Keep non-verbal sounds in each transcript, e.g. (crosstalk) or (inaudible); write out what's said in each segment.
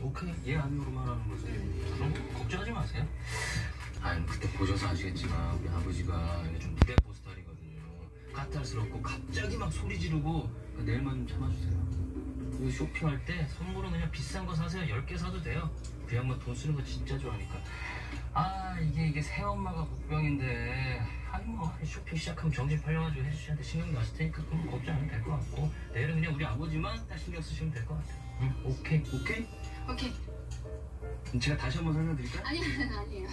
오케이 예 아니오로만 하는 거지 거 걱정하지 마세요. 아니 그때 보셔서 아시겠지만 우리 아버지가 좀 무대포 스타일이거든요. 까탈스럽고 갑자기 막 소리 지르고 그 내일만 좀 참아주세요. 그 쇼핑할 때 선물은 그냥 비싼 거 사세요. 10개 사도 돼요. 그 양반 돈 쓰는 거 진짜 좋아하니까. 아 이게 이게 새엄마가 복병인데 아니 뭐 쇼핑 시작하면 정신 팔려가지고 혜주씨한테 신경도 안쓸 테니까 그럼 걱정 안 해도 될 것 같고. 내일은 그냥 우리 아버지만 딱 신경 쓰시면 될 것 같아요. 응 오케이 오케이 오케이. 제가 다시 한번 설명드릴까요? 아니요, 아니에요.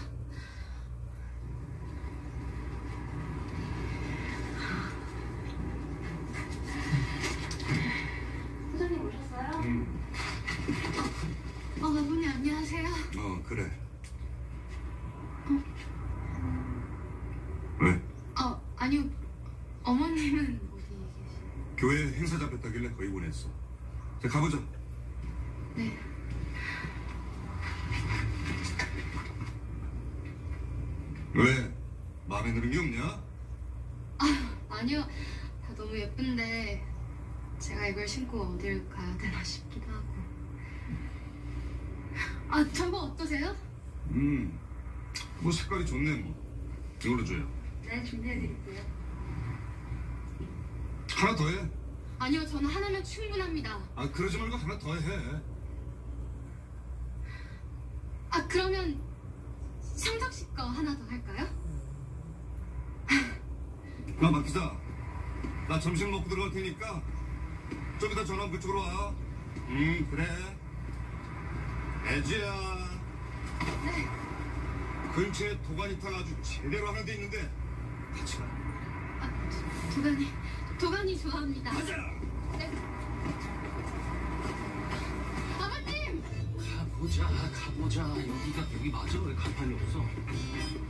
소장님 오셨어요? 음. 어, 어머니 안녕하세요. 어 그래. 왜? 어, 아니요. 어머님은 어디 계세요? 교회 행사 잡혔다길래 거기 보냈어. 자 가보자. 네. 왜? 마음에 드는 게 없냐? 아니요. 다 너무 예쁜데 제가 이걸 신고 어딜 가야 되나 싶기도 하고. 아, 전복 어떠세요? 음. 뭐 색깔이 좋네 뭐. 이걸로 줘요. 네, 준비해드릴게요. 하나 더 해. 아니요, 저는 하나면 충분합니다. 아 그러지 말고 하나 더 해. 아, 그러면 하나 더 할까요? (laughs) 나 막기자. 나 점심 먹고 들어갈 테니까 좀 이따 전화 그쪽으로 와. 음 그래. 애지야. 네. 근처에 도가니탕 아주 제대로 하나 돼 있는데 같이 가. 아, 도- 도가니, 도가니 좋아합니다. 가자. 네. 아버님! 가보자 가보자 여기가 여기 맞아 왜 간판이 없어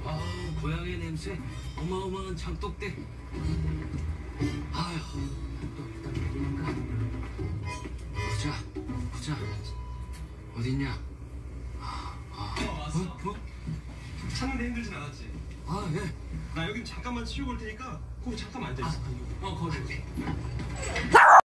아우 고향의 냄새 어마어마한 장독대 아휴 또 일단 내리는가 보자 보자 어딨냐 아, 아, 어, 왔어. 어? 어? 찾는데 힘들진 않았지. 아 예. 나 여기 잠깐만 치우고 올 테니까 거기 잠깐만 앉아있어. 어 거기